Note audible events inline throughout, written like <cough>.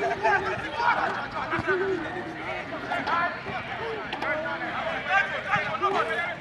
Thank you.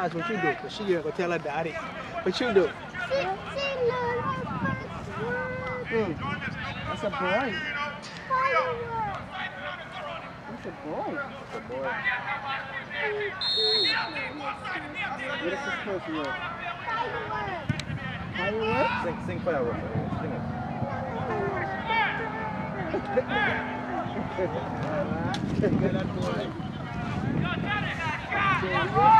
Ask what you do, because she ain't gonna tell her daddy. What you do? She, she learned her first word. Hmm. That's a boy. Firework. That's a boy. That's a boy. What is this first word? Firework. Fireworks? Sing, sing fireworks. Sing it. <laughs> <laughs>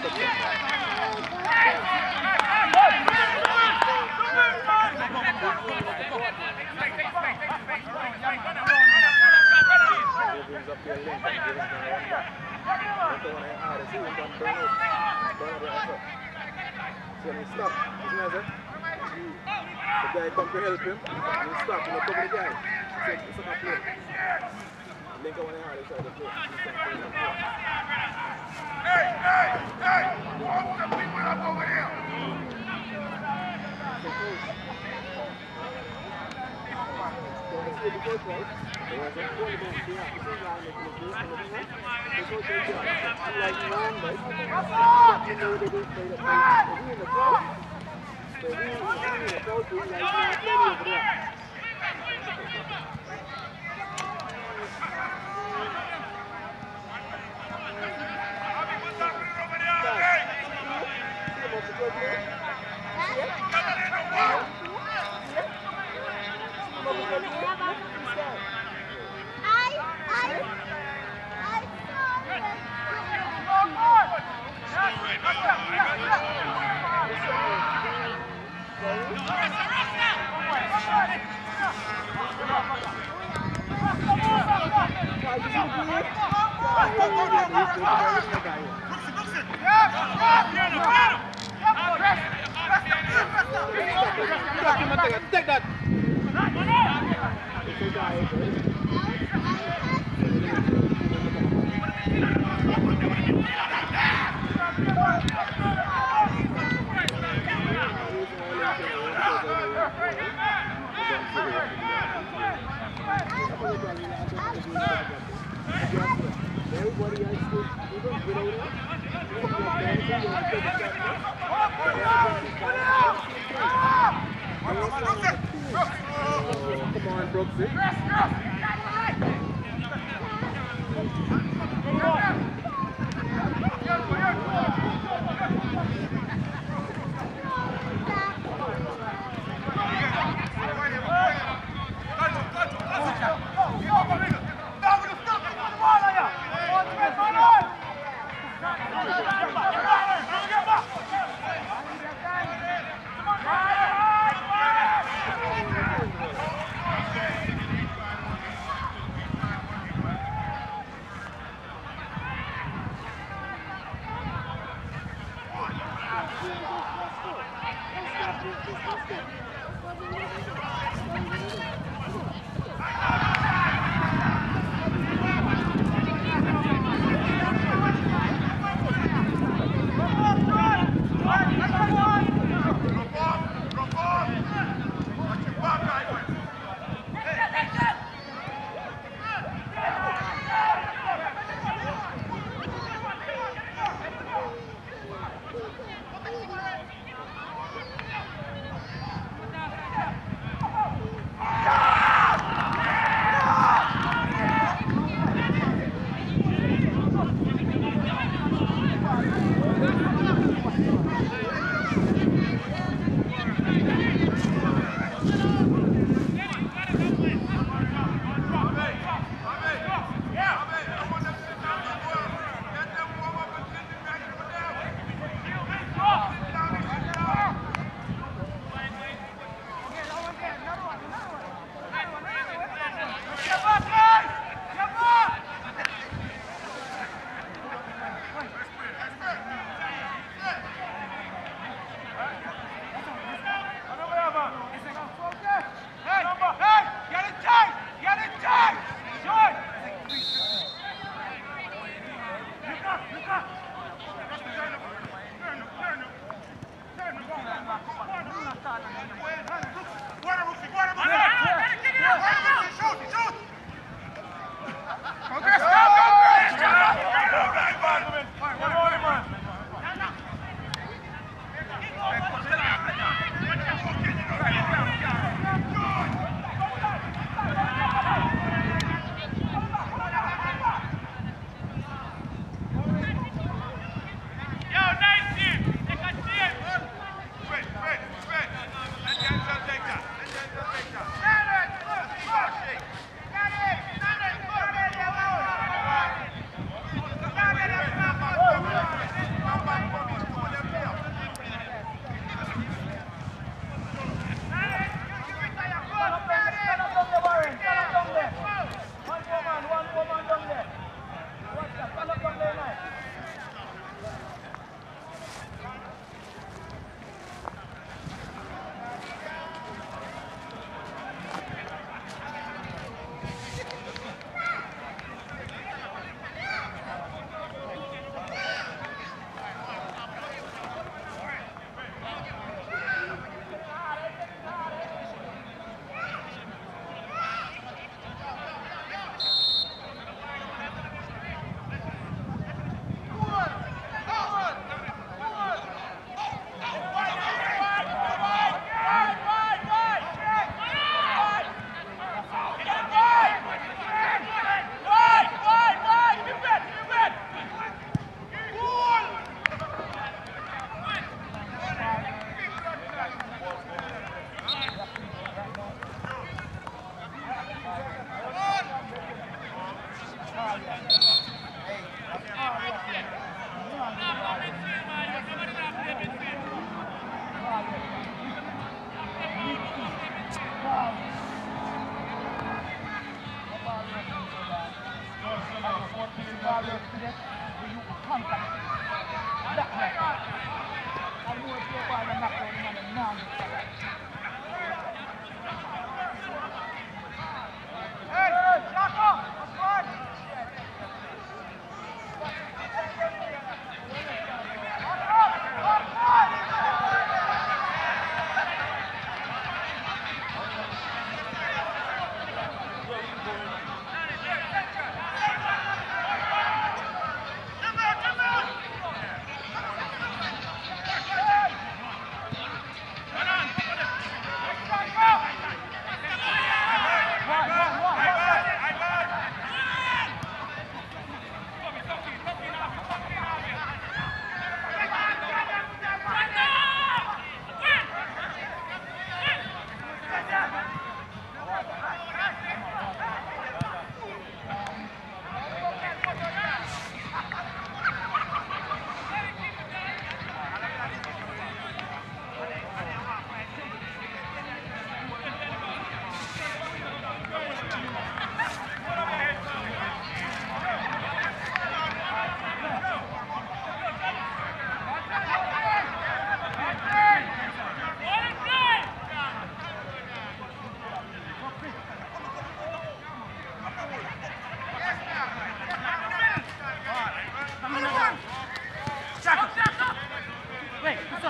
So he stop. Isn't that it? The guy come to help him. He stop he cover the guy. He said. Link up on the hard side of the play. He said, "Play the Get him, get him! Take that.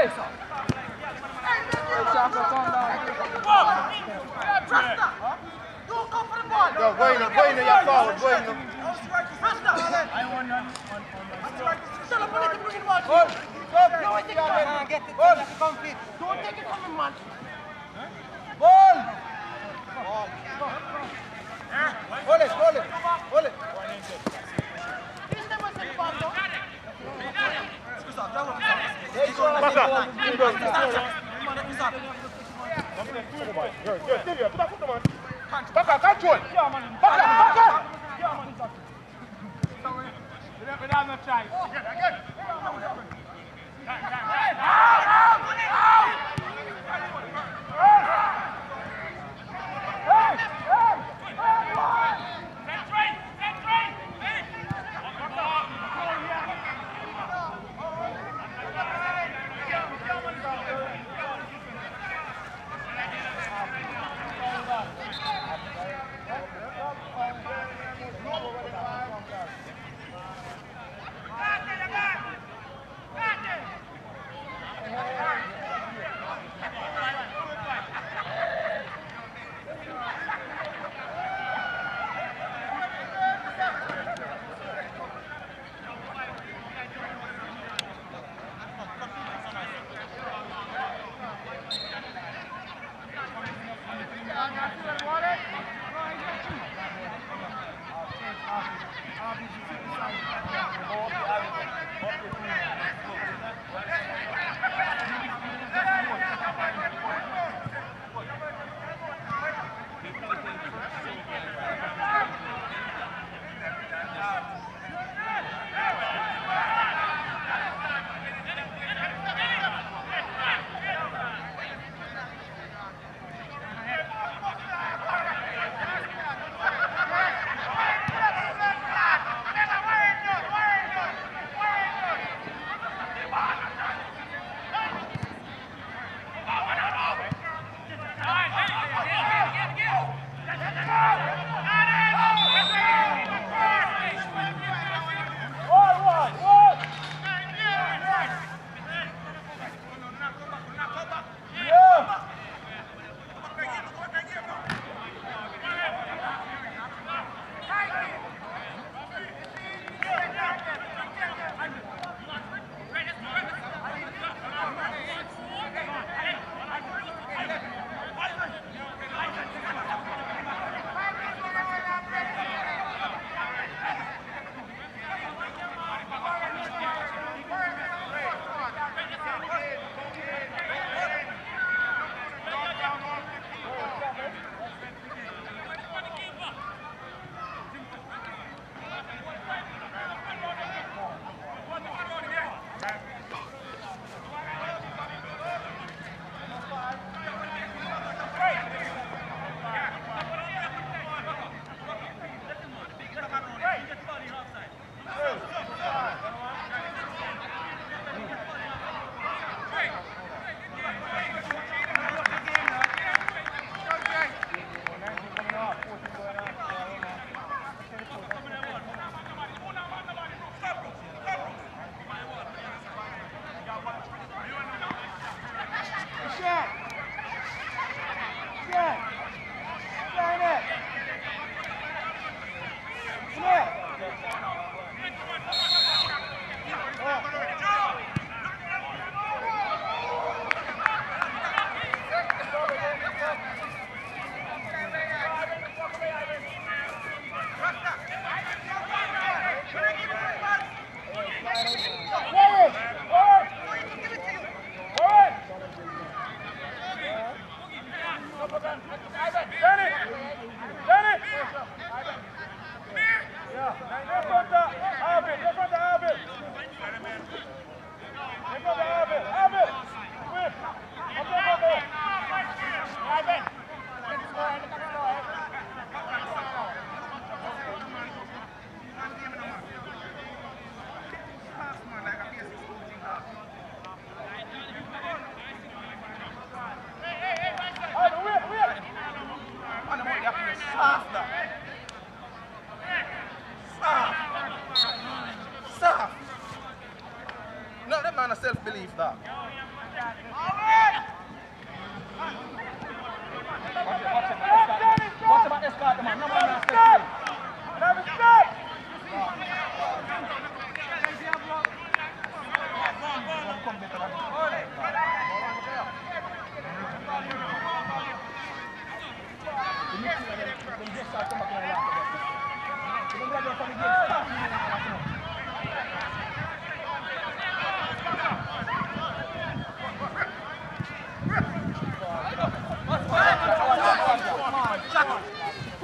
Yo, I want none. Get it, from him, man. Пока. Пока, контроль. Пока, пока. Рядом чай. Дай, дай, дай. Ау, ау, ау.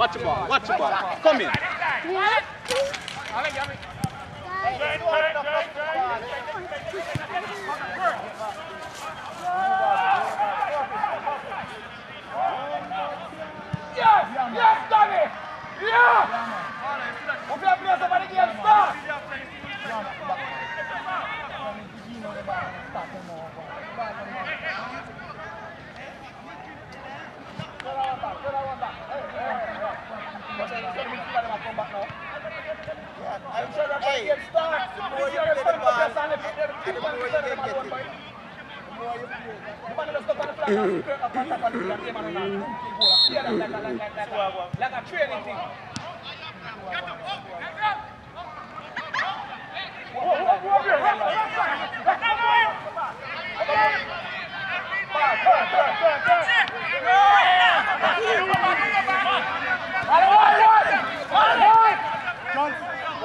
Watch the ball. Watch the ball. Come in. Yeah! Yes, Danny! Yeah! I'm sure that hey. get stocks. The more you play the ball, the more you get it. Like a training thing.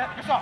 Let's go.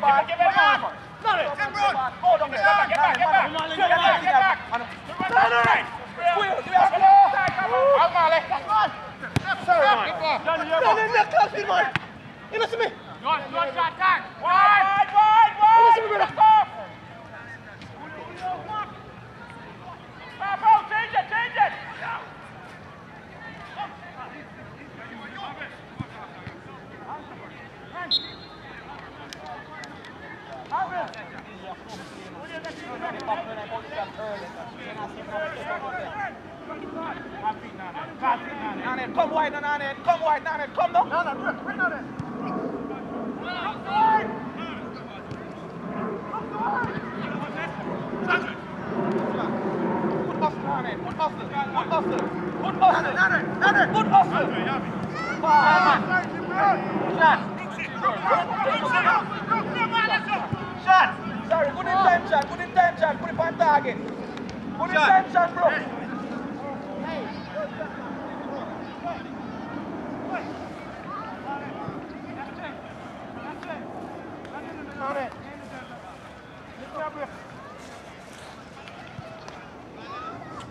Man, let's go and play ball. Come on. Hold on there. Get back, get back. Get back, get back. Squeeze, give me a squeeze. Out, Marley. Sorry, man. No, no, no, close it, man. You listen to me. Wide, wide, wide! You listen to me, brother. Stop out, change it, change it! Nane, come wide, Nane, come wide, Nane, come now. No, no, do it, bring Nane. Good hustle, Nane, good hustle, good hustle, good hustle. Nane, Nane, good hustle. Ball. Shot. Shot. Sorry, good intention, good intention, put it on target. Good intention, bro.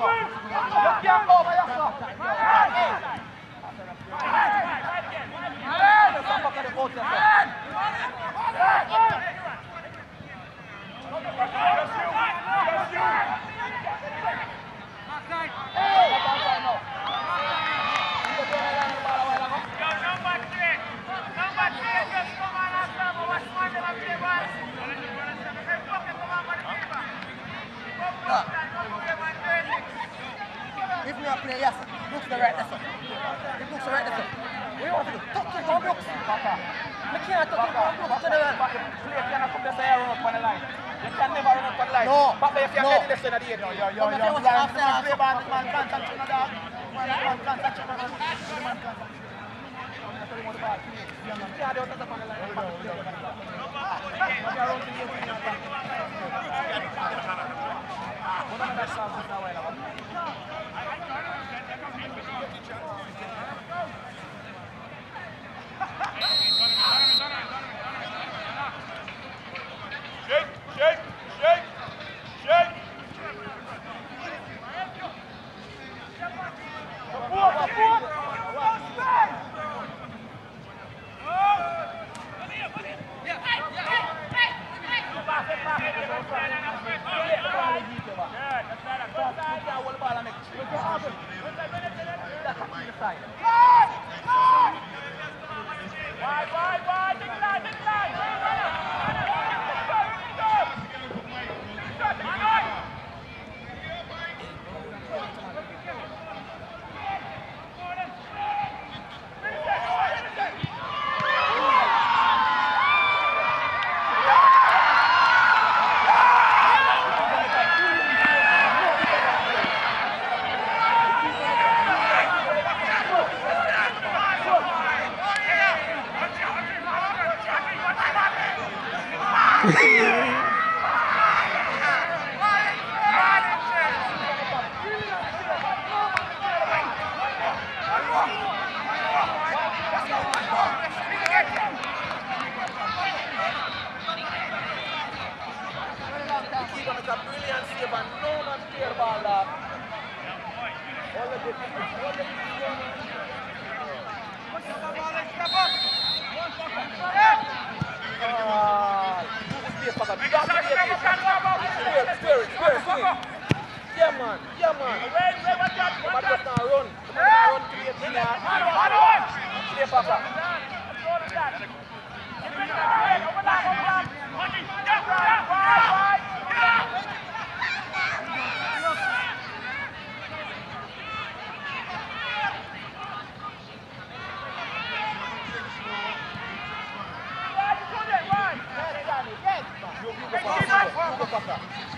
can't go A play, yes. Looks the right there. It looks the right there. What do you want to do? Touch it on Brooks. Me can't touch it on Brooks. To the man. Play cannot come there say run up on the line. You can never run up on the line. No. There if you're getting this in the 18. Yo, yo, yo, yo. Man play ball. Man can't touch it, no dog. Man can't touch it, dog. The man can't touch it. Yeah, they Keep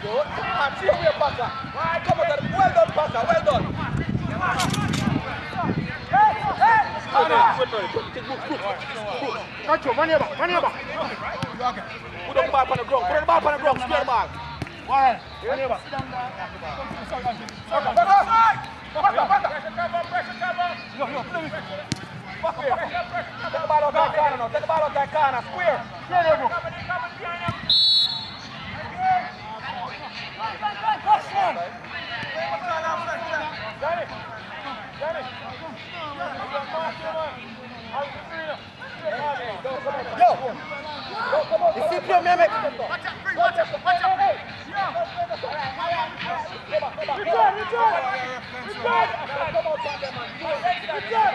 Good. Come on, see where Parker. Come on, well done, Parker. Well done. Nacho, man here back, here back. Put the ball on the ground. Put the ball on the ground. Square. Why? Man here back. Take the ball out that corner now. Take the ball out that corner. Square. You see Disciple Mehmet. Return, return, return. Return.